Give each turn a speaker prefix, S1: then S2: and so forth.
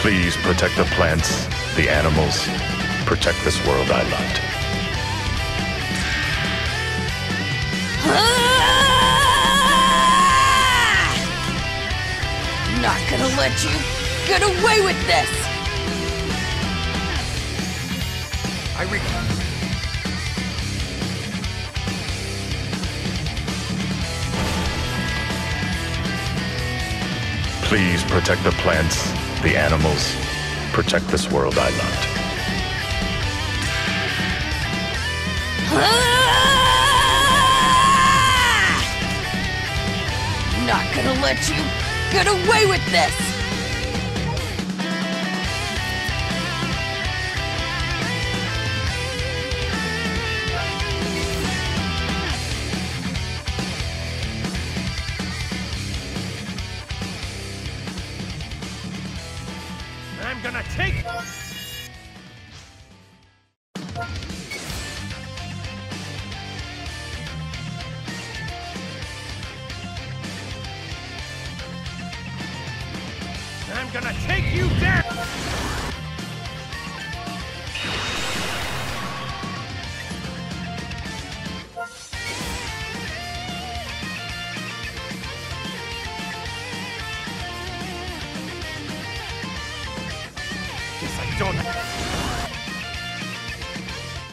S1: Please protect the plants, the animals, protect this world I loved. Ah!
S2: Not gonna let you get away with this!
S3: I re-
S1: Please protect the plants, the animals, protect this world I loved. Ah!
S2: Not gonna let you get away with this!
S3: I'm gonna take. I'm gonna take you down! 神州？